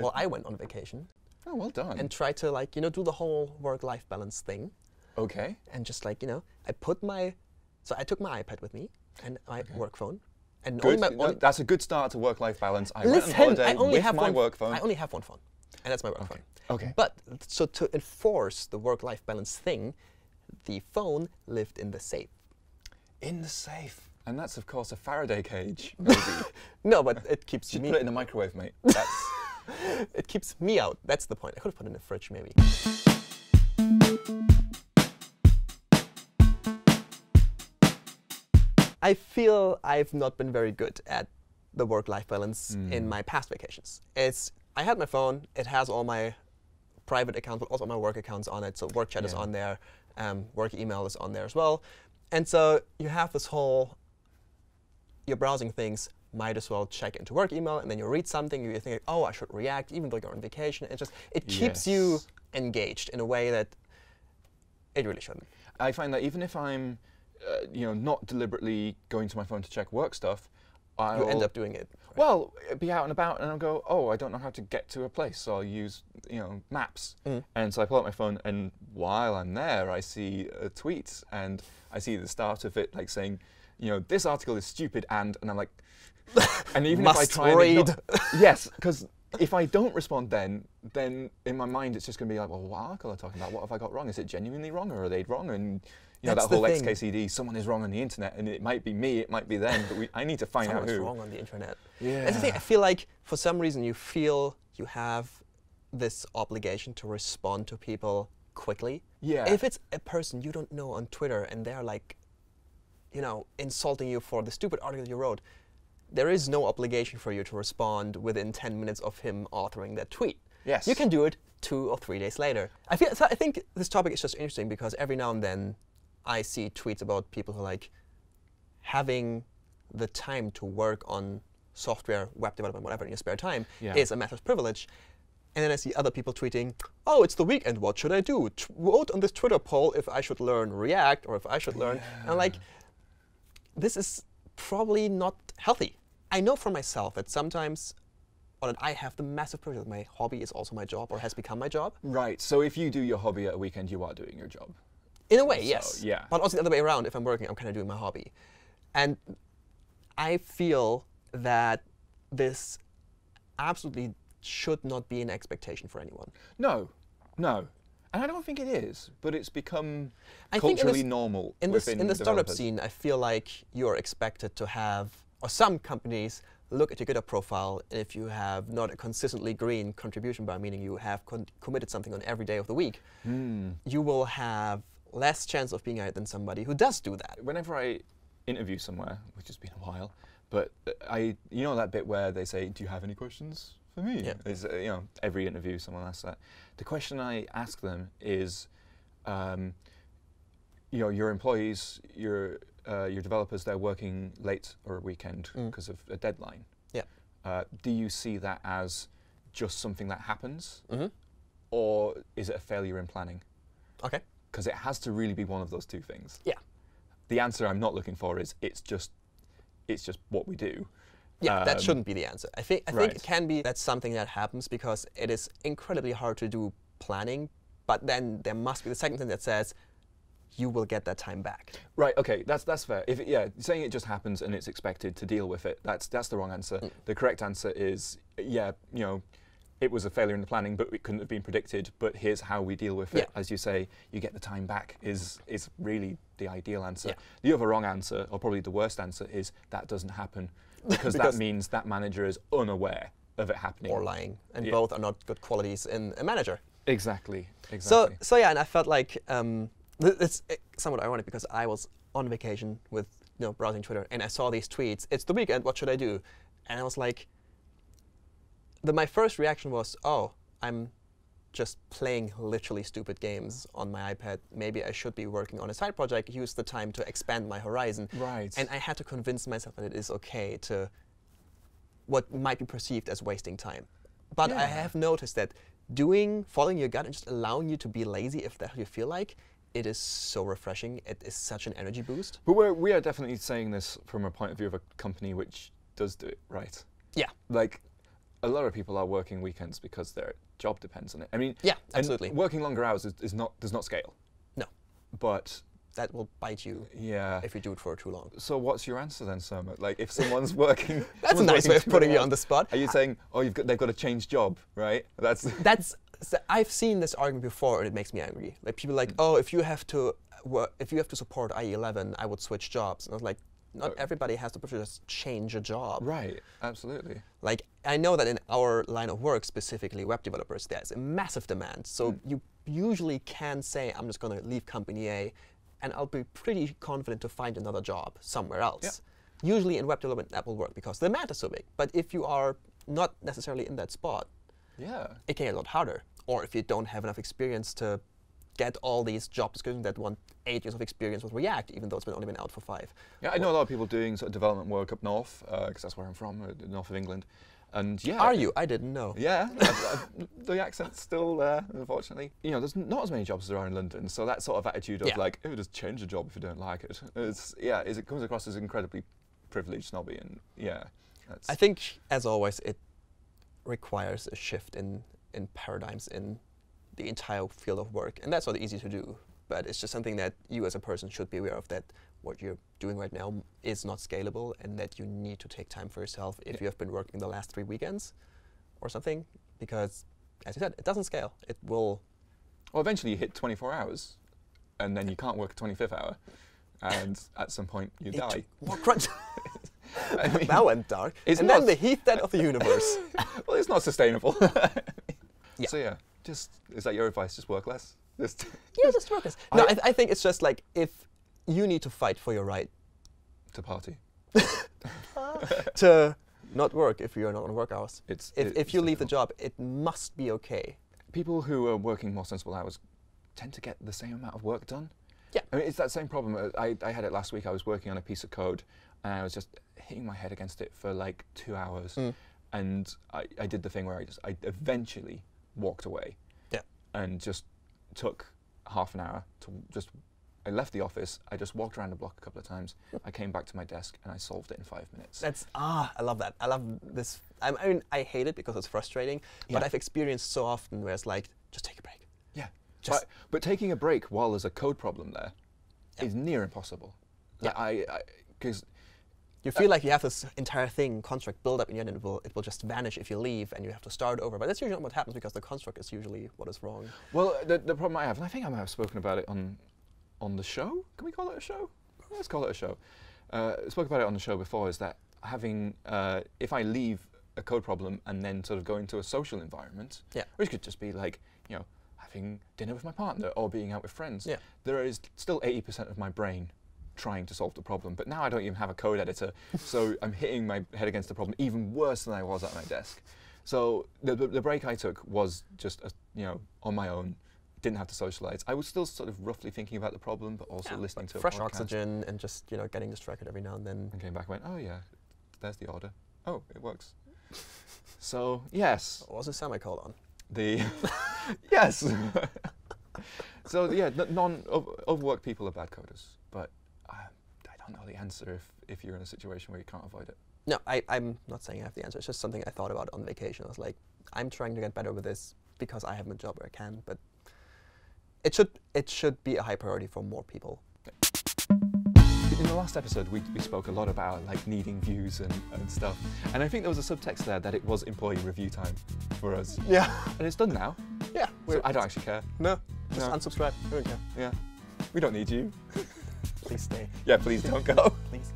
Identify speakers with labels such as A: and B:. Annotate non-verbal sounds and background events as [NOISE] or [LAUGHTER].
A: Well, I went on vacation
B: Oh, well done.
A: and tried to like you know do the whole work-life balance thing,
B: okay.
A: and just like you know I put my so I took my iPad with me and my work phone, and
B: Good.
A: only my only,
B: that's a good start to work-life balance. I
A: listen,
B: went on holiday
A: I only
B: with
A: have
B: my
A: one,
B: work phone.
A: I only have one phone, and that's my work phone.
B: Okay.
A: But so to enforce the work-life balance thing, the phone lived in the safe.
B: in the safe. And that's, of course, a Faraday cage. [LAUGHS] Maybe.
A: No, but it keeps
B: Should
A: me.
B: put it in the microwave, mate. That's [LAUGHS] [LAUGHS]
A: it keeps me out. That's the point. I could have put it in the fridge maybe. I feel I've not been very good at the work-life balance in my past vacations. It's I had my phone. It has all my private accounts, but also my work accounts on it. So work chat is on there, um, work email is on there as well. And so you have this whole you're browsing things, might as well check into work email, and then you read something, you think, oh, I should react, even though you're on vacation. It just it keeps you engaged in a way that it really shouldn't.
B: I find that even if I'm, uh, you know, not deliberately going to my phone to check work stuff, I'll
A: You end up doing it.
B: well be out and about and I'll go, oh, I don't know how to get to a place, so I'll use you know maps,
A: Mm.
B: and so I pull out my phone, and while I'm there, I see a tweet, and I see the start of it like saying, you know, this article is stupid, and and I'm like, [LAUGHS] and even if I try and
A: read.
B: ignore- [LAUGHS] yes, because. If I don't respond then, then in my mind it's just going to be like, well, what article are they talking about? What have I got wrong? Is it genuinely wrong or are they wrong? And you know
A: That's
B: that whole
A: thing.
B: XKCD, someone is wrong on the internet, and it might be me, it might be them, but we, I need to find out
A: Someone's
B: who.
A: wrong on the internet.
B: Yeah.
A: That's the thing. I feel like for some reason you feel you have this obligation to respond to people quickly.
B: Yeah.
A: If it's a person you don't know on Twitter and they're like, you know, insulting you for the stupid article you wrote, there is no obligation for you to respond within 10 minutes of him authoring that tweet.
B: Yes.
A: You can do it two or three days later. I feel. I think this topic is just interesting because every now and then I see tweets about people who like having the time to work on software, web development, whatever in your spare time
B: Yeah.
A: is a massive privilege. And then I see other people tweeting, "Oh, it's the weekend. What should I do? T- vote on this Twitter poll if I should learn React or if I should learn." And I'm like, this is probably not healthy. I know for myself that sometimes, or that I have the massive privilege that my hobby is also my job or has become my job.
B: Right. So if you do your hobby at a weekend, you are doing your job.
A: In a way,
B: So,
A: yes.
B: yeah.
A: But also the other way around. If I'm working, I'm kind of doing my hobby. And I feel that this absolutely should not be an expectation for anyone.
B: No, no. And I don't think it is, but it's become
A: I think in
B: culturally normal
A: In this in the startup scene, I feel like you're expected to have, or some companies look at your GitHub profile, and if you have not a consistently green contribution bar, meaning you have con- committed something on every day of the week,
B: Hmm.
A: you will have less chance of being hired than somebody who does do that.
B: Whenever I interview somewhere, which has been a while, but uh, I, you know that bit where they say, "Do you have any questions for me?"
A: Yeah.
B: Is uh, you know every interview someone asks that. The question I ask them is, um, you know, your employees, your uh, your developers, they're working late or a weekend
A: Mm.
B: because of a deadline.
A: Yeah.
B: Uh, do you see that as just something that happens,
A: hmm
B: or is it a failure in planning?
A: Okay.
B: Because it has to really be one of those two things.
A: Yeah.
B: The answer I'm not looking for is it's just it's just what we do.
A: Yeah, that
B: Um,
A: shouldn't be the answer. I think I think
B: right.
A: it can be that's something that happens because it is incredibly hard to do planning, but then there must be the second thing that says you will get that time back.
B: Right. Okay. That's that's fair. If it, yeah, saying it just happens and it's expected to deal with it, that's that's the wrong answer.
A: Mm.
B: The correct answer is yeah, you know, it was a failure in the planning, but it couldn't have been predicted. But here's how we deal with it.
A: Yeah.
B: As you say, you get the time back is is really the ideal answer.
A: Yeah.
B: The other wrong answer, or probably the worst answer, is that doesn't happen because, [LAUGHS]
A: Because-
B: that means that manager is unaware of it happening.
A: Or lying, and
B: Yeah.
A: both are not good qualities in a manager.
B: Exactly.
A: So,
B: Exactly.
A: so so yeah, and I felt like um, it's somewhat ironic because I was on vacation with you know browsing Twitter and I saw these tweets. It's the weekend. What should I do? And I was like, the, my first reaction was, oh, I'm just playing literally stupid games on my iPad. Maybe I should be working on a side project. Use the time to expand my horizon.
B: Right.
A: And I had to convince myself that it is okay to what might be perceived as wasting time. But I have noticed that doing, following your gut and just allowing you to be lazy if that's what you feel like, it is so refreshing. It is such an energy boost.
B: But we're, we are definitely saying this from a point of view of a company which does do it right.
A: Yeah.
B: Like, a lot of people are working weekends because their job depends on it. I mean,
A: Yeah,
B: and
A: absolutely.
B: working longer hours is, is not does not scale.
A: No.
B: But
A: that will bite you
B: yeah.
A: if you do it for too long.
B: So what's your answer then, Surma? Like, if someone's [LAUGHS] working, [LAUGHS]
A: That's a nice way of putting you on the spot.
B: Are you saying, oh, you've got, they've got to change job, right? That's [LAUGHS]
A: That's so I've seen this argument before, and it makes me angry. Like people like,
B: Mm.
A: oh, if you have to, if you have to support IE11, I would switch jobs. And I was like, not
B: Uh,
A: everybody has the opportunity to just change a job.
B: right. Absolutely.
A: Like I know that in our line of work, specifically web developers, there's a massive demand. So
B: Mm.
A: you usually can say, I'm just going to leave company A, and I'll be pretty confident to find another job somewhere else. Usually in web development, that will work because the demand is so big. But if you are not necessarily in that spot,
B: Yeah.
A: it can get a lot harder. Or if you don't have enough experience to get all these job descriptions that want eight years of experience with React, even though it's been only been out for five.
B: Yeah, I know a lot of people doing sort of development work up north, because that's where I'm from, uh, north of England. And yeah.
A: Are you? I didn't know.
B: Yeah, I- I- [LAUGHS] the accent's still there, unfortunately. You know, there's not as many jobs as there are in London, so that sort of attitude of
A: Yeah.
B: like, oh, just change a job if you don't like it. [LAUGHS] It's yeah, is it comes across as incredibly privileged, snobby, and yeah.
A: I think, as always, it requires a shift in, in paradigms in the entire field of work. And that's not easy to do. But it's just something that you as a person should be aware of that what you're doing right now is not scalable and that you need to take time for yourself if
B: Yeah.
A: you have been working the last three weekends or something. Because, as you said, it doesn't scale. It will.
B: well, eventually you hit 24 hours, and then you can't work a 25th hour, and at some point you
A: it-
B: die.
A: What crunch. [LAUGHS]
B: I mean,
A: that went dark.
B: It's
A: and then the heat death of the universe. [LAUGHS]
B: well, it's not sustainable. [LAUGHS]
A: Yeah.
B: So yeah, just is that your advice? Just work less. [LAUGHS] Just
A: yeah, just work this. No,
B: I-
A: I, I think it's just like if you need to fight for your right
B: to party. [LAUGHS]
A: to not work if you're not on work hours.
B: It's
A: If,
B: it-
A: if you leave the job, it must be okay.
B: people who are working more sensible hours tend to get the same amount of work done.
A: Yeah.
B: I mean, it's that same problem. Uh, I, I had it last week. I was working on a piece of code and I was just hitting my head against it for like two hours.
A: Mm.
B: And I, I did the thing where I just, I eventually walked away.
A: Yeah.
B: And just took half an hour to just, I left the office. I just walked around the block a couple of times. I came back to my desk and I solved it in five minutes.
A: That's ah, I love that. I love this. I, I mean, I hate it because it's frustrating, but
B: Yeah.
A: I've experienced so often where it's like, just take a break.
B: Yeah.
A: Just
B: but, but taking a break while there's a code problem there is
A: Yeah.
B: near impossible.
A: Yeah.
B: Like, I, because
A: you feel like you have this entire thing construct build up in your end, and it will it will just vanish if you leave, and you have to start over. But that's usually not what happens because the construct is usually what is wrong.
B: Well, the, the problem I have, and I think I might have spoken about it on on the show. Can we call it a show? Let's call it a show. Uh, I spoke about it on the show before. Is that having uh, if I leave a code problem and then sort of go into a social environment,
A: Yeah.
B: which could just be like you know having dinner with my partner or being out with friends.
A: Yeah.
B: There is still 80% of my brain trying to solve the problem, but now I don't even have a code editor, so [LAUGHS] I'm hitting my head against the problem even worse than I was at my desk. So the, the, the break I took was just a, you know on my own. Didn't have to socialize. I was still sort of roughly thinking about the problem, but also
A: Yeah,
B: listening to
A: fresh oxygen and just you know getting distracted every now and then.
B: And came back and went, oh yeah, there's the order. Oh, it works. so yes, [LAUGHS]
A: What was a semicolon?
B: the [LAUGHS] yes. so yeah, non ov- overworked people are bad coders, but I, I don't know the answer if if you're in a situation where you can't avoid it.
A: No, I, I'm not saying I have the answer. It's just something I thought about on vacation. I was like, I'm trying to get better with this because I have a job where I can, but it should it should be a high priority for more people.
B: In the last episode, we, we spoke a lot about like needing views and, and stuff, and I think there was a subtext there that it was employee review time for us,
A: Yeah,
B: and it's done now.
A: yeah.
B: So I don't actually care.
A: no, just
B: No.
A: unsubscribe. We don't care.
B: Yeah, we don't need you. [LAUGHS]
A: Please stay.
B: Yeah, please don't go.
A: Please.